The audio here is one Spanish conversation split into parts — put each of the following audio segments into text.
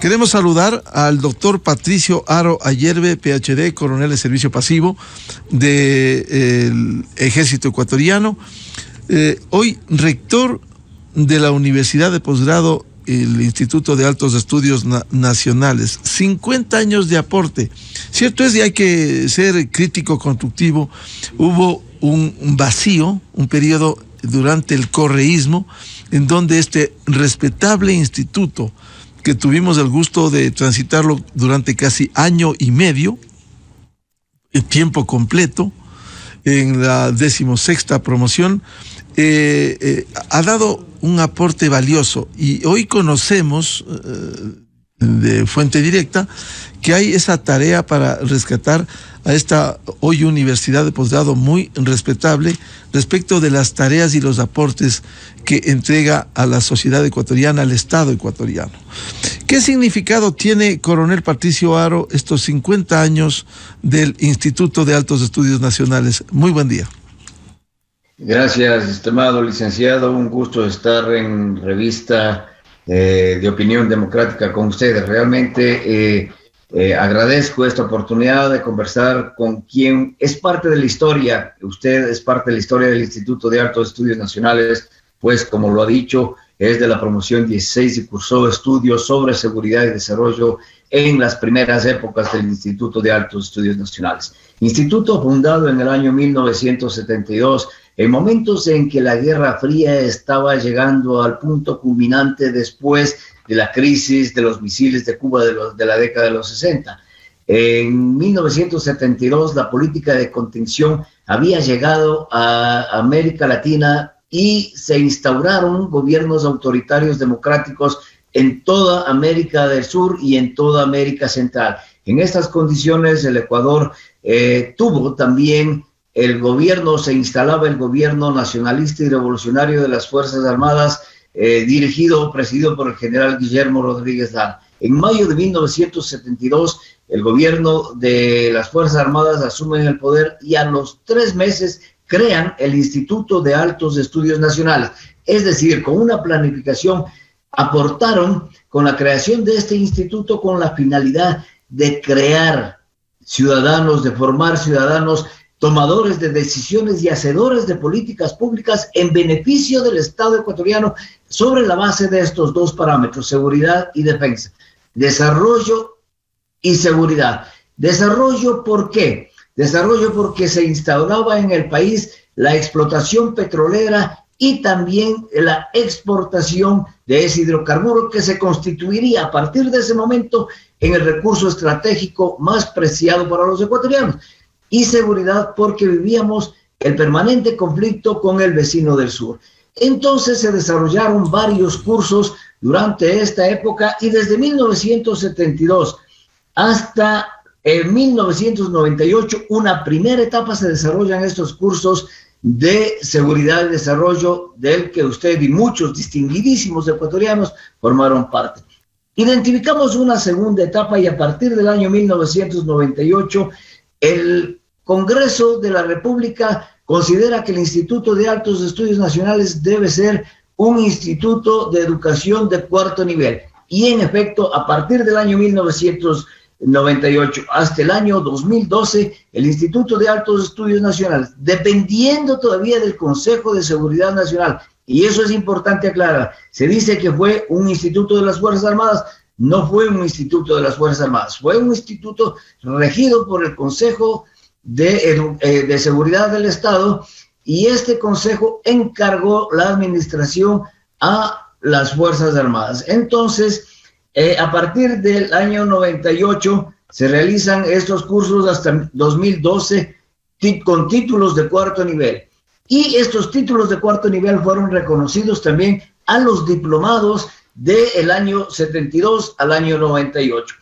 Queremos saludar al doctor Patricio Aro Ayerbe, PhD, coronel de servicio pasivo del Ejército Ecuatoriano, eh, hoy rector de la Universidad de Posgrado, el Instituto de Altos Estudios Nacionales. 50 años de aporte. Cierto es, y hay que ser crítico, constructivo. Hubo un vacío, un periodo durante el correísmo, en donde este respetable instituto, que tuvimos el gusto de transitarlo durante casi año y medio, en tiempo completo, en la decimosexta promoción, eh, eh, ha dado un aporte valioso. Y hoy conocemos eh, de fuente directa que hay esa tarea para rescatar a esta hoy universidad de posgrado muy respetable respecto de las tareas y los aportes que entrega a la sociedad ecuatoriana, al Estado ecuatoriano. ¿Qué significado tiene, coronel Patricio Aro, estos 50 años del Instituto de Altos Estudios Nacionales? Muy buen día. Gracias, estimado licenciado. Un gusto estar en revista eh, de opinión democrática con ustedes. Realmente eh, eh, agradezco esta oportunidad de conversar con quien es parte de la historia. Usted es parte de la historia del Instituto de Altos Estudios Nacionales, pues como lo ha dicho, es de la promoción 16 y cursó estudios sobre seguridad y desarrollo en las primeras épocas del Instituto de Altos Estudios Nacionales. Instituto fundado en el año 1972 en momentos en que la Guerra Fría estaba llegando al punto culminante después de la crisis de los misiles de Cuba de, la década de los 60. En 1972 la política de contención había llegado a América Latina y se instauraron gobiernos autoritarios democráticos en toda América del Sur y en toda América Central. En estas condiciones el Ecuador eh, tuvo también el gobierno, se instalaba el gobierno nacionalista y revolucionario de las Fuerzas Armadas, eh, dirigido, presidido por el general Guillermo Rodríguez Dan. En mayo de 1972, el gobierno de las Fuerzas Armadas asume el poder y a los tres meses crean el Instituto de Altos Estudios Nacionales. Es decir, con una planificación, aportaron con la creación de este instituto con la finalidad de crear ciudadanos, de formar ciudadanos tomadores de decisiones y hacedores de políticas públicas en beneficio del Estado ecuatoriano sobre la base de estos dos parámetros, seguridad y defensa. Desarrollo y seguridad. Desarrollo, ¿por qué? Desarrollo porque se instauraba en el país la explotación petrolera y también la exportación de ese hidrocarburo que se constituiría a partir de ese momento en el recurso estratégico más preciado para los ecuatorianos y seguridad porque vivíamos el permanente conflicto con el vecino del sur. Entonces se desarrollaron varios cursos durante esta época y desde 1972 hasta en 1998 una primera etapa se desarrollan estos cursos de seguridad y desarrollo del que usted y muchos distinguidísimos ecuatorianos formaron parte. Identificamos una segunda etapa y a partir del año 1998 el Congreso de la República considera que el Instituto de Altos Estudios Nacionales debe ser un instituto de educación de cuarto nivel. Y en efecto, a partir del año 1998 hasta el año 2012, el Instituto de Altos Estudios Nacionales, dependiendo todavía del Consejo de Seguridad Nacional, y eso es importante aclarar, se dice que fue un instituto de las Fuerzas Armadas, no fue un instituto de las Fuerzas Armadas, fue un instituto regido por el Consejo de, eh, de Seguridad del Estado y este consejo encargó la administración a las Fuerzas Armadas. Entonces, eh, a partir del año 98 se realizan estos cursos hasta 2012 con títulos de cuarto nivel. Y estos títulos de cuarto nivel fueron reconocidos también a los diplomados del año 72 al año 98.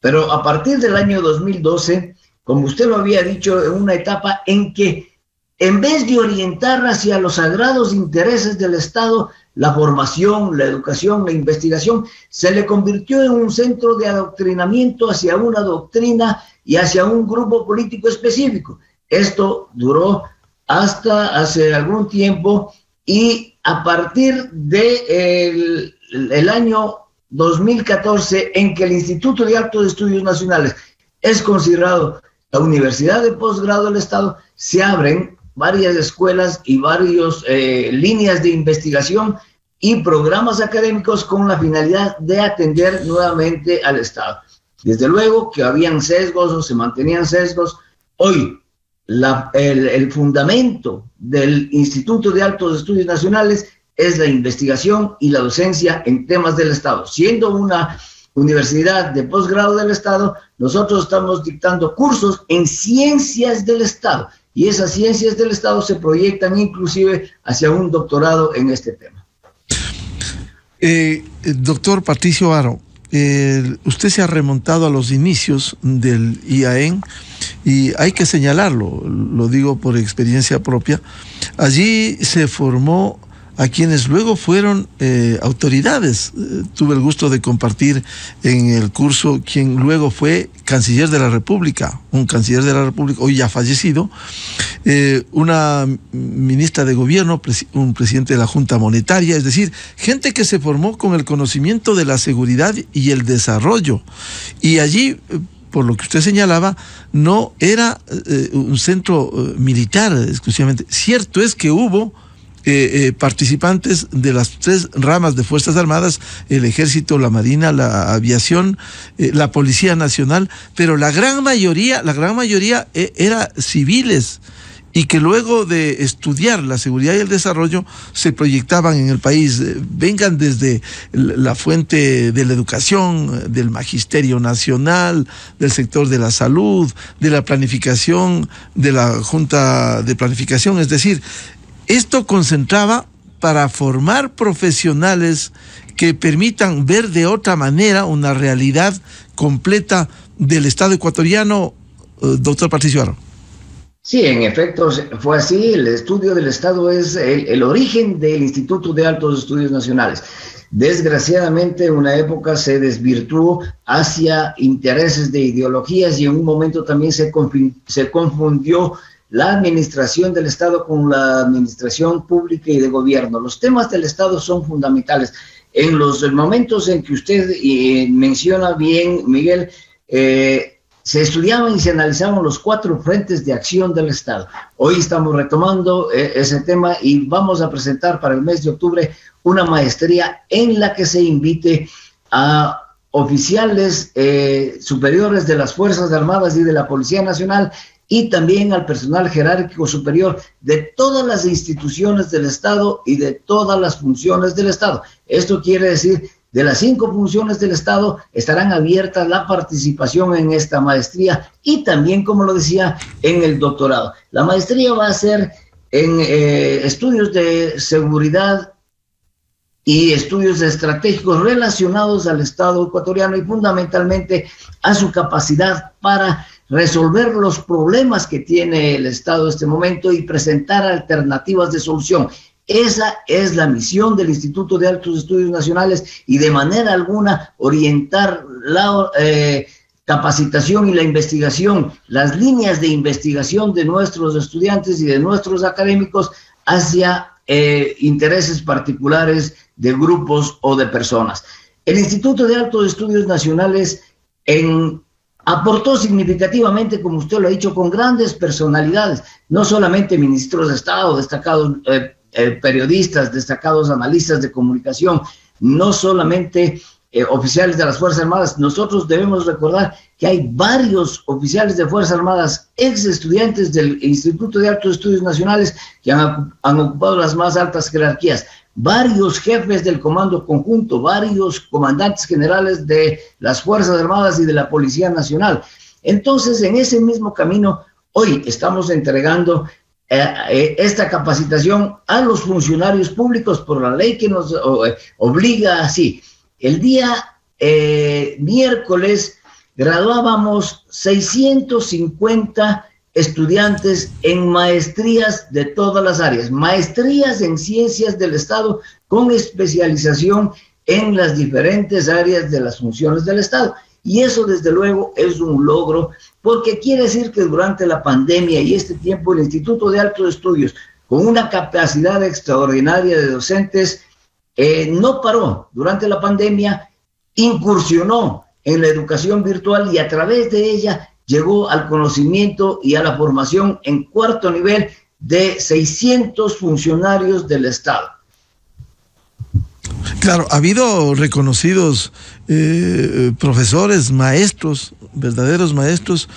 Pero a partir del año 2012 como usted lo había dicho, en una etapa en que en vez de orientar hacia los sagrados intereses del Estado, la formación, la educación, la investigación, se le convirtió en un centro de adoctrinamiento hacia una doctrina y hacia un grupo político específico. Esto duró hasta hace algún tiempo y a partir del de el año 2014 en que el Instituto de Altos Estudios Nacionales es considerado la universidad de posgrado del Estado, se abren varias escuelas y varias eh, líneas de investigación y programas académicos con la finalidad de atender nuevamente al Estado. Desde luego que habían sesgos o se mantenían sesgos. Hoy el, el fundamento del Instituto de Altos Estudios Nacionales es la investigación y la docencia en temas del Estado. Siendo una universidad de posgrado del Estado, nosotros estamos dictando cursos en ciencias del Estado y esas ciencias del Estado se proyectan inclusive hacia un doctorado en este tema. Eh, doctor Patricio Aro, usted se ha remontado a los inicios del IAEN y hay que señalarlo, lo digo por experiencia propia. Allí se formó a quienes luego fueron eh, autoridades. Eh, tuve el gusto de compartir en el curso quien luego fue canciller de la República, un canciller de la República, hoy ya fallecido, eh, una ministra de gobierno, un presidente de la Junta Monetaria, es decir, gente que se formó con el conocimiento de la seguridad y el desarrollo. Y allí por lo que usted señalaba, no era un centro militar exclusivamente. Cierto es que hubo eh, eh, participantes de las tres ramas de Fuerzas Armadas, el Ejército, la Marina, la Aviación, eh, la Policía Nacional, pero la gran mayoría, la gran mayoría era civiles y que luego de estudiar la seguridad y el desarrollo se proyectaban en el país, vengan desde la fuente de la educación, del magisterio nacional, del sector de la salud, de la planificación, de la Junta de Planificación, es decir, esto concentraba para formar profesionales que permitan ver de otra manera una realidad completa del Estado ecuatoriano, eh, doctor Patricio Sí, en efecto fue así. El estudio del Estado es el, el, origen del Instituto de Altos Estudios Nacionales. Desgraciadamente, una época se desvirtuó hacia intereses de ideologías y en un momento también se confundió la administración del Estado con la administración pública y de gobierno. Los temas del Estado son fundamentales. En los momentos en que usted eh, menciona bien, Miguel, eh, se estudiaban y se analizaban los cuatro frentes de acción del Estado. Hoy estamos retomando eh, ese tema y vamos a presentar para el mes de octubre una maestría en la que se invite a oficiales superiores de las Fuerzas Armadas y de la Policía Nacional y también al personal jerárquico superior de todas las instituciones del Estado y de todas las funciones del Estado. Esto quiere decir, de las cinco funciones del Estado estarán abiertas la participación en esta maestría y también, como lo decía, en el doctorado. La maestría va a ser en eh, estudios de seguridad y estudios estratégicos relacionados al Estado ecuatoriano y fundamentalmente a su capacidad para resolver los problemas que tiene el Estado en este momento y presentar alternativas de solución. Esa es la misión del Instituto de Altos Estudios Nacionales y de manera alguna orientar la eh, capacitación y la investigación, las líneas de investigación de nuestros estudiantes y de nuestros académicos hacia eh, intereses particulares de grupos o de personas. El Instituto de Altos Estudios Nacionales en aportó significativamente, como usted lo ha dicho, con grandes personalidades, no solamente ministros de Estado, destacados eh, eh, periodistas, destacados analistas de comunicación, no solamente eh, oficiales de las Fuerzas Armadas. Nosotros debemos recordar que hay varios oficiales de Fuerzas Armadas, ex estudiantes del Instituto de Altos Estudios Nacionales, que han ocupado las más altas jerarquías varios jefes del Comando Conjunto, varios comandantes generales de las Fuerzas Armadas y de la Policía Nacional. Entonces, en ese mismo camino, hoy estamos entregando eh, eh, esta capacitación a los funcionarios públicos por la ley que nos eh, obliga así. El día miércoles graduábamos 650 estudiantes en maestrías de todas las áreas, maestrías en ciencias del Estado con especialización en las diferentes áreas de las funciones del Estado. Y eso desde luego es un logro porque quiere decir que durante la pandemia y este tiempo el Instituto de Altos Estudios, con una capacidad extraordinaria de docentes, eh, no paró durante la pandemia incursionó en la educación virtual y a través de ella llegó al conocimiento y a la formación en cuarto nivel de 600 funcionarios del Estado. Claro, ha habido reconocidos eh, profesores, maestros, verdaderos maestros,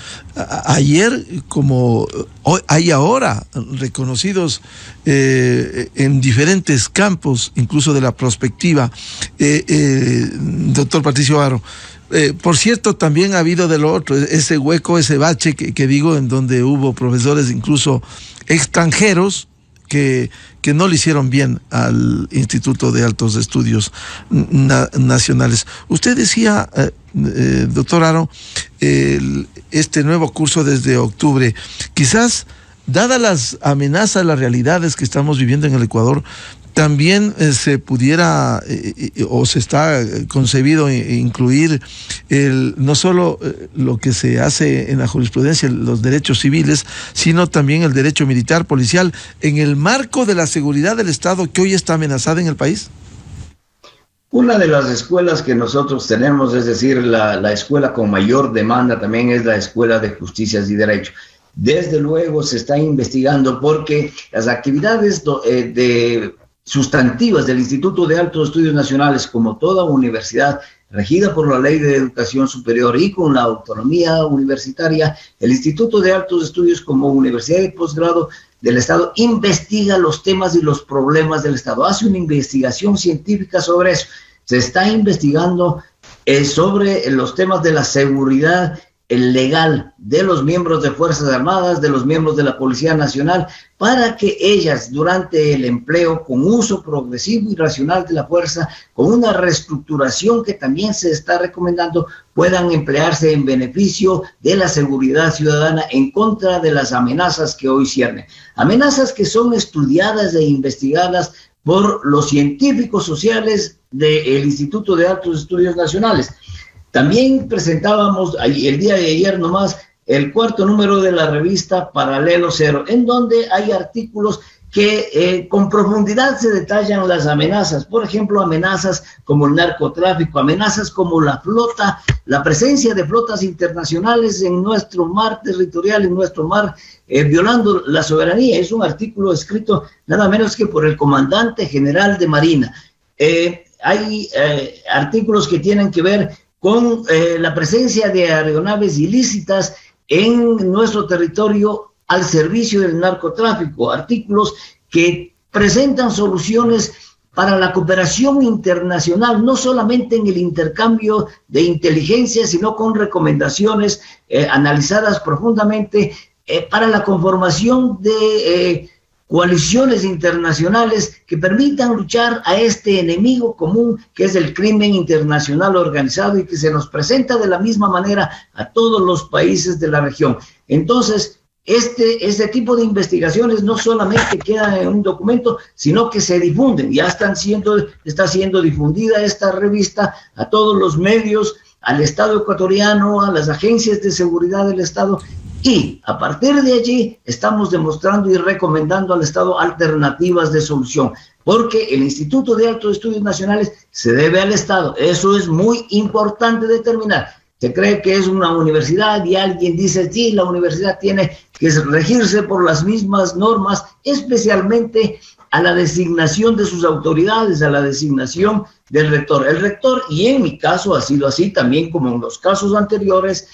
ayer como hoy, hay ahora reconocidos eh, en diferentes campos, incluso de la prospectiva. Eh, doctor Patricio Aro, por cierto, también ha habido de lo otro, ese hueco, ese bache que digo, en donde hubo profesores incluso extranjeros que, que no le hicieron bien al Instituto de Altos Estudios Nacionales. Usted decía, eh, eh, doctor Aro, este nuevo curso desde octubre, quizás, dadas las amenazas, las realidades que estamos viviendo en el Ecuador, también eh, se pudiera eh, eh, o se está concebido incluir no solo lo que se hace en la jurisprudencia, los derechos civiles, sino también el derecho militar, policial, en el marco de la seguridad del Estado que hoy está amenazada en el país? Una de las escuelas que nosotros tenemos, es decir, la, la escuela con mayor demanda también es la Escuela de Justicias y Derecho desde luego se está investigando porque las actividades de sustantivas del Instituto de Altos Estudios Nacionales, como toda universidad regida por la Ley de Educación Superior y con la autonomía universitaria, el Instituto de Altos Estudios como universidad de posgrado del Estado investiga los temas y los problemas del Estado, hace una investigación científica sobre eso. Se está investigando eh, sobre los temas de la seguridad el legal de los miembros de Fuerzas Armadas, de los miembros de la Policía Nacional, para que ellas durante el empleo, con uso progresivo y racional de la fuerza, con una reestructuración que también se está recomendando, puedan emplearse en beneficio de la seguridad ciudadana en contra de las amenazas que hoy ciernen. Amenazas que son estudiadas e investigadas por los científicos sociales del Instituto de Altos Estudios Nacionales también presentábamos el día de ayer nomás el cuarto número de la revista Paralelo Cero, en donde hay artículos que eh, con profundidad se detallan las amenazas, por ejemplo, amenazas como el narcotráfico, amenazas como la flota, la presencia de flotas internacionales en nuestro mar territorial, en nuestro mar, eh, violando la soberanía. Es un artículo escrito nada menos que por el comandante general de Marina. Eh, hay artículos que tienen que ver con eh, la presencia de aeronaves ilícitas en nuestro territorio al servicio del narcotráfico, artículos que presentan soluciones para la cooperación internacional, no solamente en el intercambio de inteligencia, sino con recomendaciones eh, analizadas profundamente eh, para la conformación de coaliciones internacionales que permitan luchar a este enemigo común que es el crimen internacional organizado y que se nos presenta de la misma manera a todos los países de la región. Entonces, este, este tipo de investigaciones no solamente quedan en un documento, sino que se difunden. Ya están siendo, está siendo difundida esta revista a todos los medios, al Estado ecuatoriano, a las agencias de seguridad del Estado, y a partir de allí estamos demostrando y recomendando al Estado alternativas de solución, porque el Instituto de Altos Estudios Nacionales se debe al Estado. Eso es muy importante determinar. Se cree que es una universidad y alguien dice, sí, la universidad tiene que regirse por las mismas normas, especialmente a la designación de sus autoridades, a la designación del rector. El rector, y en mi caso ha sido así también como en los casos anteriores,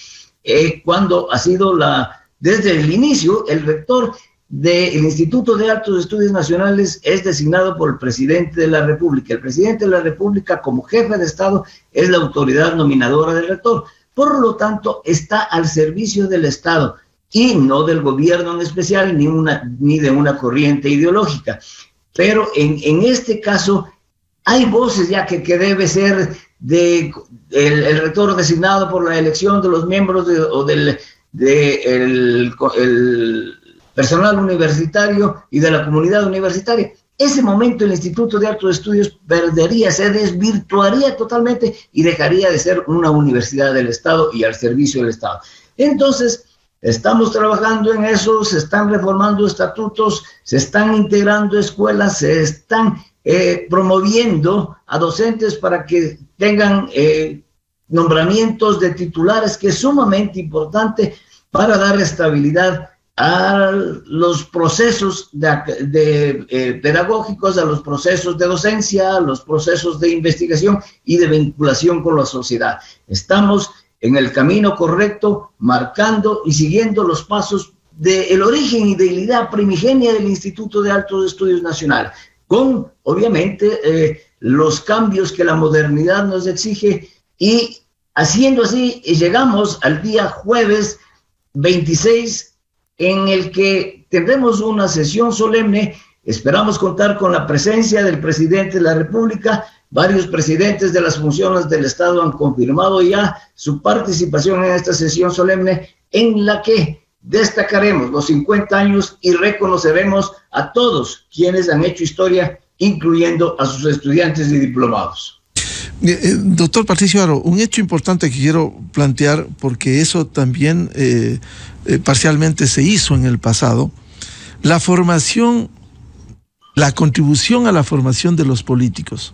eh, cuando ha sido la, desde el inicio, el rector del Instituto de Altos Estudios Nacionales es designado por el presidente de la República. El presidente de la República, como jefe de Estado, es la autoridad nominadora del rector. Por lo tanto, está al servicio del Estado y no del gobierno en especial, ni, una, ni de una corriente ideológica. Pero en, en este caso, hay voces ya que, que debe ser de el, rector designado por la elección de los miembros o del de el, personal universitario y de la comunidad universitaria. Ese momento el Instituto de Altos Estudios perdería, se desvirtuaría totalmente y dejaría de ser una universidad del Estado y al servicio del Estado. Entonces, estamos trabajando en eso, se están reformando estatutos, se están integrando escuelas, se están eh, promoviendo a docentes para que tengan eh, nombramientos de titulares, que es sumamente importante para dar estabilidad a los procesos eh, pedagógicos, a los procesos de docencia, a los procesos de investigación y de vinculación con la sociedad. Estamos en el camino correcto, marcando y siguiendo los pasos del origen y de la idea primigenia del Instituto de Altos Estudios Nacional, con obviamente eh, los cambios que la modernidad nos exige y haciendo así llegamos al día jueves 26 en el que tendremos una sesión solemne. Esperamos contar con la presencia del presidente de la República. Varios presidentes de las funciones del Estado han confirmado ya su participación en esta sesión solemne en la que destacaremos los 50 años y reconoceremos a todos quienes han hecho historia, incluyendo a sus estudiantes y diplomados. Eh, eh, doctor Patricio Aro, un hecho importante que quiero plantear, porque eso también eh, parcialmente se hizo en el pasado, la formación, la contribución a la formación de los políticos.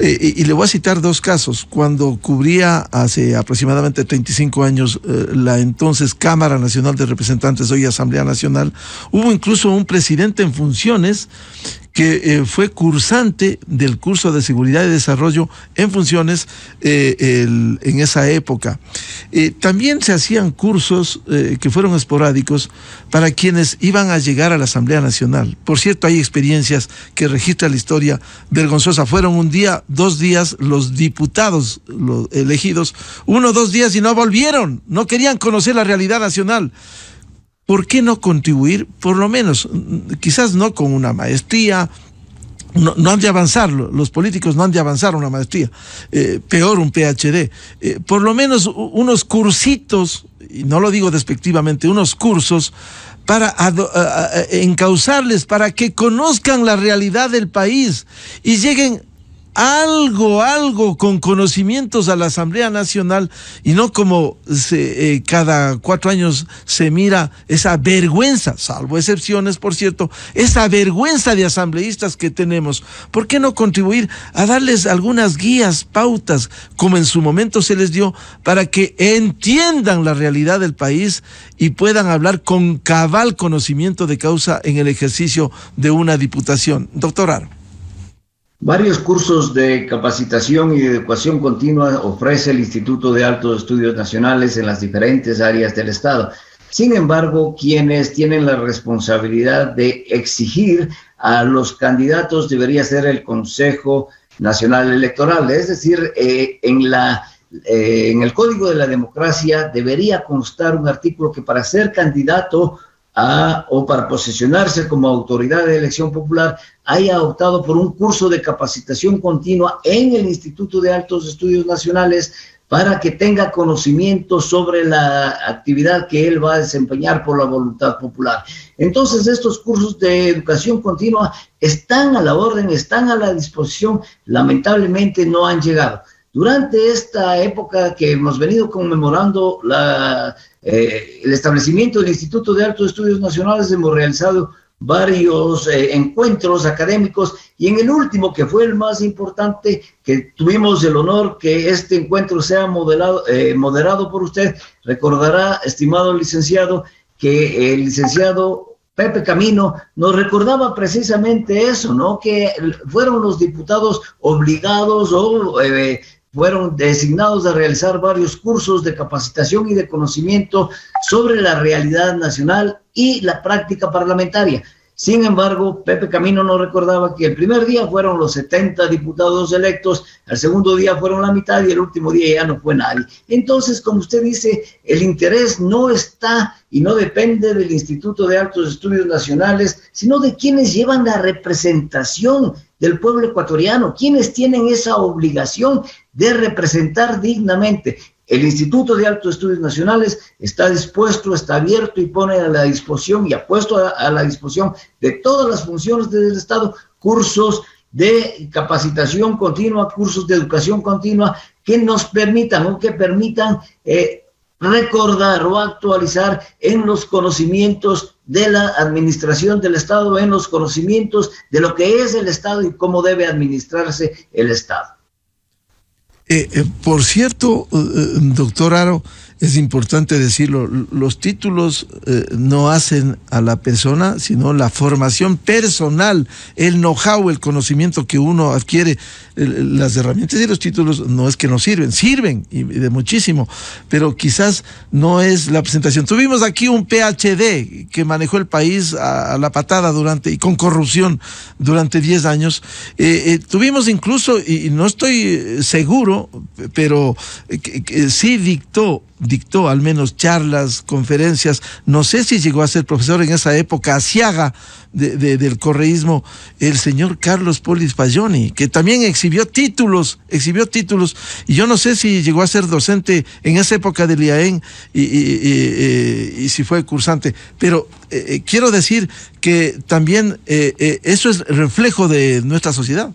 Eh, y, le voy a citar dos casos. Cuando cubría hace aproximadamente 35 años eh, la entonces Cámara Nacional de Representantes, hoy Asamblea Nacional, hubo incluso un presidente en funciones que eh, fue cursante del curso de seguridad y desarrollo en funciones en esa época. También se hacían cursos que fueron esporádicos para quienes iban a llegar a la Asamblea Nacional. Por cierto, hay experiencias que registra la historia vergonzosa. Fueron un día, dos días los diputados elegidos, uno, dos días y no volvieron, no querían conocer la realidad nacional. ¿por qué no contribuir, por lo menos, quizás no con una maestría, no, han de avanzar, los políticos no han de avanzar una maestría, eh, peor un PhD, eh, por lo menos unos cursitos, y no lo digo despectivamente, unos cursos para encauzarles, para que conozcan la realidad del país y lleguen algo, algo con conocimientos a la Asamblea Nacional y no como eh, cada cuatro años se mira esa vergüenza, salvo excepciones, por cierto, esa vergüenza de asambleístas que tenemos. ¿Por qué no contribuir a darles algunas guías, pautas, como en su momento se les dio, para que entiendan la realidad del país y puedan hablar con cabal conocimiento de causa en el ejercicio de una diputación? Doctor. Varios cursos de capacitación y de educación continua ofrece el Instituto de Altos Estudios Nacionales en las diferentes áreas del Estado. Sin embargo, quienes tienen la responsabilidad de exigir a los candidatos debería ser el Consejo Nacional Electoral, es decir, eh, en la eh, en el Código de la Democracia debería constar un artículo que para ser candidato o para posicionarse como autoridad de elección popular haya optado por un curso de capacitación continua en el Instituto de Altos Estudios Nacionales para que tenga conocimiento sobre la actividad que él va a desempeñar por la voluntad popular. Entonces, estos cursos de educación continua están a la orden, están a la disposición, lamentablemente no han llegado. Durante esta época que hemos venido conmemorando la, eh, el establecimiento del Instituto de Altos Estudios Nacionales, hemos realizado varios eh, encuentros académicos y en el último, que fue el más importante, que tuvimos el honor que este encuentro sea modelado, eh, moderado por usted, recordará, estimado licenciado, que el licenciado Pepe Camino nos recordaba precisamente eso, ¿no? Que fueron los diputados obligados o fueron designados a realizar varios cursos de capacitación y de conocimiento sobre la realidad nacional y la práctica parlamentaria. Sin embargo, Pepe Camino nos recordaba que el primer día fueron los 70 diputados electos, el segundo día fueron la mitad y el último día ya no fue nadie. Entonces, como usted dice, el interés no está y no depende del Instituto de Altos Estudios Nacionales, sino de quienes llevan la representación del pueblo ecuatoriano, quienes tienen esa obligación de representar dignamente. El Instituto de Altos Estudios Nacionales está dispuesto, está abierto y pone a la disposición y ha puesto a, la disposición de todas las funciones del Estado cursos de capacitación continua, cursos de educación continua que nos permitan o que permitan eh, recordar o actualizar en los conocimientos de la administración del Estado, en los conocimientos de lo que es el Estado y cómo debe administrarse el Estado. Eh, eh, por cierto, doctor Aro, es importante decirlo, los títulos eh, no hacen a la persona, sino la formación personal, el know-how, el conocimiento que uno adquiere. las herramientas y los títulos no es que no sirven, sirven y de muchísimo, pero quizás no es la presentación. Tuvimos aquí un PhD que manejó el país a, la patada durante y con corrupción durante 10 años. Eh, eh, tuvimos incluso, y no estoy seguro, pero sí dictó dictó al menos charlas, conferencias, no sé si llegó a ser profesor en esa época, asiaga de, del correísmo, el señor Carlos Polis Payoni, que también exhibió títulos, exhibió títulos, y yo no sé si llegó a ser docente en esa época del IAEN y, y, si fue cursante, pero eh, eh, quiero decir que también eh, eso es reflejo de nuestra sociedad.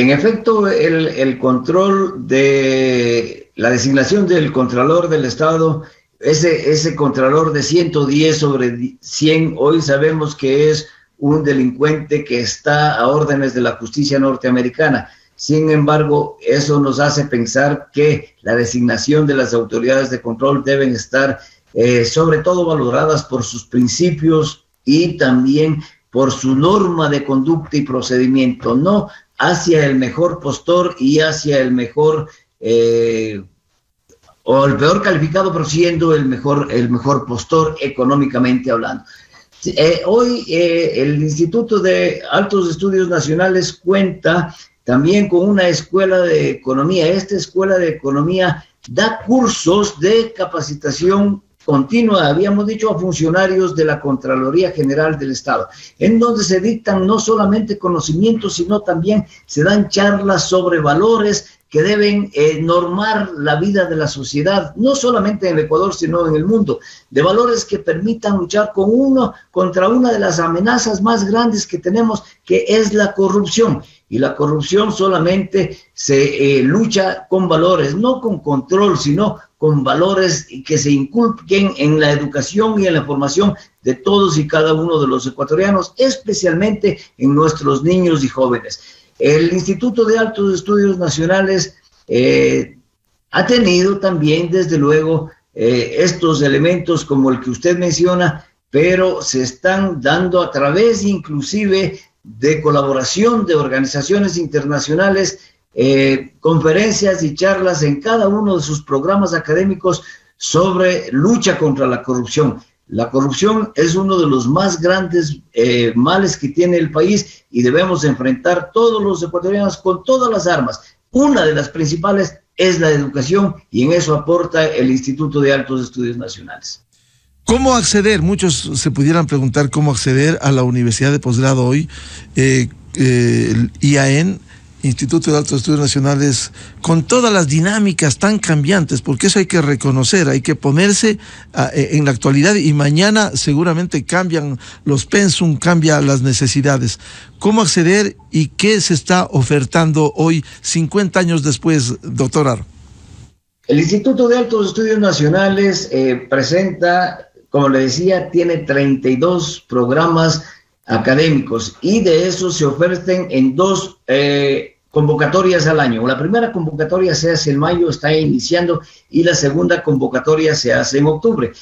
En efecto, el, control de la designación del Contralor del Estado, ese, ese Contralor de 110 sobre 100, hoy sabemos que es un delincuente que está a órdenes de la justicia norteamericana. Sin embargo, eso nos hace pensar que la designación de las autoridades de control deben estar eh, sobre todo valoradas por sus principios y también por su norma de conducta y procedimiento, no hacia el mejor postor y hacia el mejor eh, o el peor calificado, pero siendo el mejor, el mejor postor económicamente hablando. Eh, hoy eh, el Instituto de Altos Estudios Nacionales cuenta también con una escuela de economía. Esta escuela de economía da cursos de capacitación continua, habíamos dicho, a funcionarios de la Contraloría General del Estado, en donde se dictan no solamente conocimientos, sino también se dan charlas sobre valores que deben eh, normar la vida de la sociedad, no solamente en el Ecuador, sino en el mundo, de valores que permitan luchar con uno contra una de las amenazas más grandes que tenemos, que es la corrupción. Y la corrupción solamente se eh, lucha con valores, no con control, sino con valores que se inculquen en la educación y en la formación de todos y cada uno de los ecuatorianos, especialmente en nuestros niños y jóvenes. El Instituto de Altos Estudios Nacionales eh, ha tenido también, desde luego, eh, estos elementos como el que usted menciona, pero se están dando a través inclusive de colaboración de organizaciones internacionales, eh, conferencias y charlas en cada uno de sus programas académicos sobre lucha contra la corrupción. La corrupción es uno de los más grandes eh, males que tiene el país y debemos enfrentar todos los ecuatorianos con todas las armas. Una de las principales es la educación y en eso aporta el Instituto de Altos Estudios Nacionales. ¿Cómo acceder? Muchos se pudieran preguntar cómo acceder a la Universidad de Posgrado hoy, eh, eh, el Instituto de Altos Estudios Nacionales, con todas las dinámicas tan cambiantes, porque eso hay que reconocer, hay que ponerse ah, eh, en la actualidad y mañana seguramente cambian los pensum, cambian las necesidades. ¿Cómo acceder y qué se está ofertando hoy, 50 años después, doctor Aro? El Instituto de Altos Estudios Nacionales eh, presenta, como le decía, tiene 32 programas académicos y de esos se oferten en dos eh, convocatorias al año. La primera convocatoria se hace en mayo, está iniciando, y la segunda convocatoria se hace en octubre.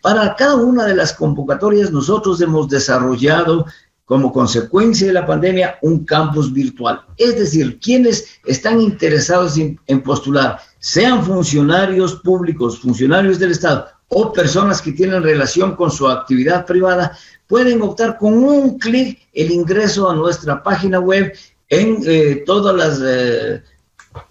Para cada una de las convocatorias nosotros hemos desarrollado como consecuencia de la pandemia un campus virtual. Es decir, quienes están interesados en, en postular, sean funcionarios públicos, funcionarios del Estado o personas que tienen relación con su actividad privada, pueden optar con un clic el ingreso a nuestra página web en eh, todas, las, eh,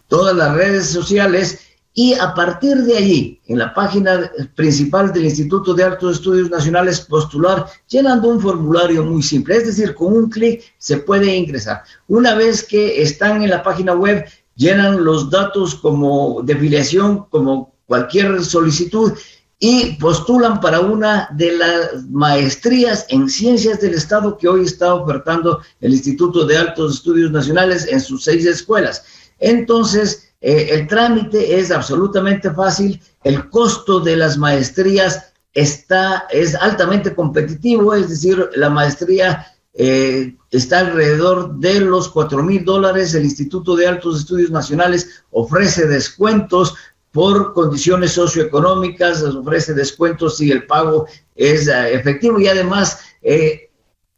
todas las redes sociales y a partir de allí, en la página principal del Instituto de Altos Estudios Nacionales, postular llenando un formulario muy simple. Es decir, con un clic se puede ingresar. Una vez que están en la página web, llenan los datos como de filiación, como cualquier solicitud y postulan para una de las maestrías en ciencias del Estado que hoy está ofertando el Instituto de Altos Estudios Nacionales en sus seis escuelas. Entonces, eh, el trámite es absolutamente fácil, el costo de las maestrías está, es altamente competitivo, es decir, la maestría eh, está alrededor de los cuatro mil dólares. El Instituto de Altos Estudios Nacionales ofrece descuentos por condiciones socioeconómicas, ofrece descuentos si el pago es eh, efectivo. Y además eh,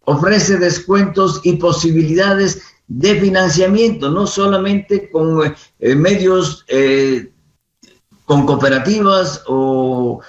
ofrece descuentos y posibilidades de financiamiento, no solamente con medios, con cooperativas o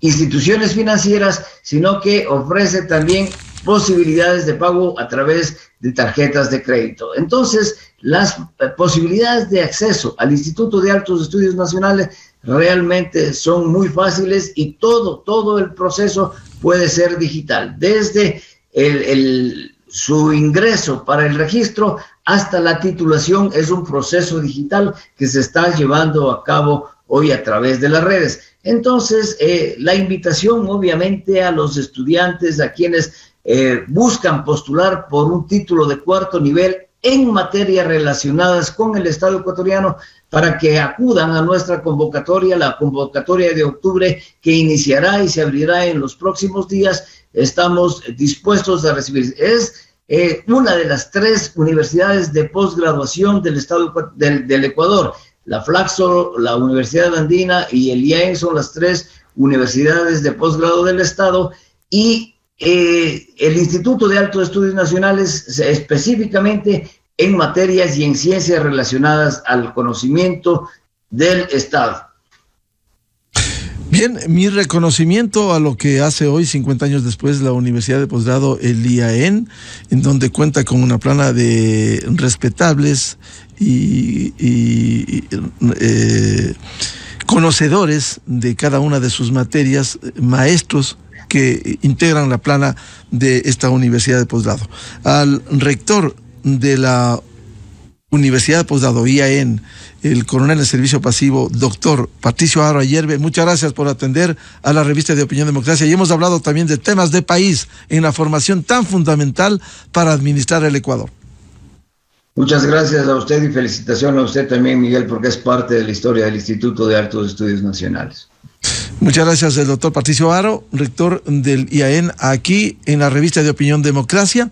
instituciones financieras, sino que ofrece también posibilidades de pago a través de tarjetas de crédito. Entonces, las eh, posibilidades de acceso al Instituto de Altos Estudios Nacionales realmente son muy fáciles y todo, todo el proceso puede ser digital, desde el, su ingreso para el registro hasta la titulación es un proceso digital que se está llevando a cabo hoy a través de las redes. Entonces, eh, la invitación obviamente a los estudiantes, a quienes eh, buscan postular por un título de cuarto nivel en materias relacionadas con el Estado ecuatoriano para que acudan a nuestra convocatoria, la convocatoria de octubre que iniciará y se abrirá en los próximos días. Estamos dispuestos a recibir. Es eh, una de las tres universidades de posgraduación del Estado del, del Ecuador. La Flaxo, la Universidad Andina y el IAEN son las tres universidades de posgrado del Estado y eh, el Instituto de Altos Estudios Nacionales específicamente en materias y en ciencias relacionadas al conocimiento del Estado. Bien, mi reconocimiento a lo que hace hoy, 50 años después, la Universidad de Posgrado, el IAEN, en donde cuenta con una plana de respetables y, eh, conocedores de cada una de sus materias, maestros que integran la plana de esta universidad de posgrado. Al rector de la Universidad de Posgrado, IAN, el coronel de servicio pasivo, doctor Patricio Aro Ayerbe, muchas gracias por atender a la revista de Opinión Democracia y hemos hablado también de temas de país en la formación tan fundamental para administrar el Ecuador. Muchas gracias a usted y felicitación a usted también, Miguel, porque es parte de la historia del Instituto de Altos Estudios Nacionales. Muchas gracias, el doctor Patricio Aro, rector del IAN, aquí en la revista de Opinión Democracia.